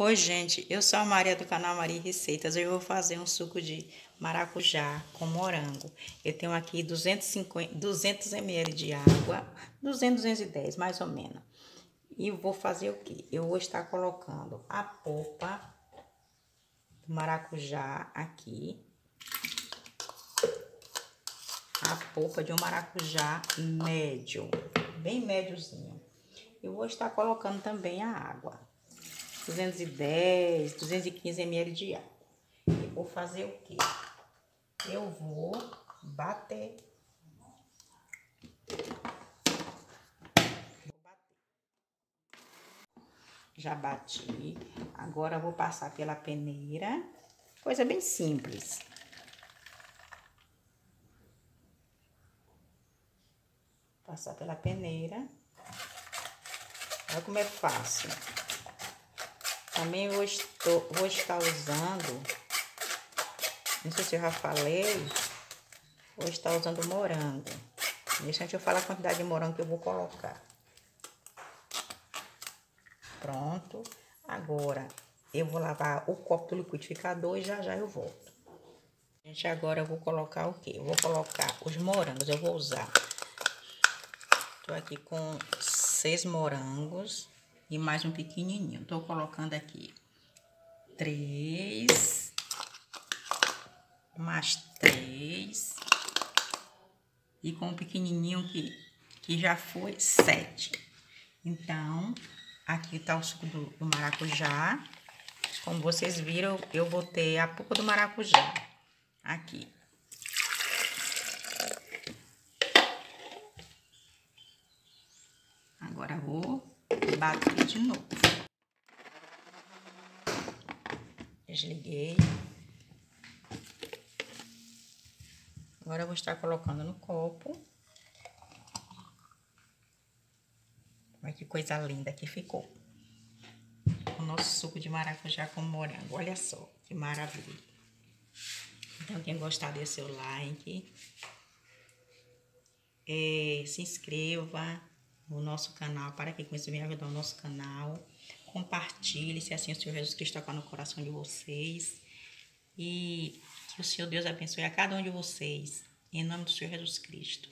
Oi, gente, eu sou a Maria do canal Maria Receitas. Hoje eu vou fazer um suco de maracujá com morango. Eu tenho aqui 250, 200 ml de água, 200, 210 mais ou menos. E vou fazer o que? Eu vou estar colocando a polpa do maracujá aqui. A polpa de um maracujá médio, bem médiozinho. Eu vou estar colocando também a água. 210, 215 ml de água. E vou fazer o quê? Eu. Vou bater. Já bati. Agora vou passar pela peneira. Coisa bem simples. Passar pela peneira. Olha como é fácil. Também vou, estou, vou estar usando, não sei se eu já falei, vou estar usando morango. Deixa eu falar a quantidade de morango que eu vou colocar. Pronto. Agora, eu vou lavar o copo do liquidificador e já já eu volto. Gente, agora eu vou colocar o quê? Eu vou colocar os morangos, eu vou usar. Tô aqui com seis morangos e mais um pequenininho. Tô colocando aqui três, mais três, e com o pequenininho que, que já foi sete. Então, aqui tá o suco do, do maracujá. Como vocês viram, eu botei a polpa do maracujá aqui. Agora vou bater de novo. Desliguei. Agora eu vou estar colocando no copo. Olha que coisa linda que ficou. O nosso suco de maracujá com morango. Olha só que maravilha. Então, quem gostar, dê seu like. É, se inscreva no nosso canal, para que você venha ajudar o nosso canal. Compartilhe, se assim o Senhor Jesus Cristo tocar no coração de vocês. E que o Senhor Deus abençoe a cada um de vocês. Em nome do Senhor Jesus Cristo.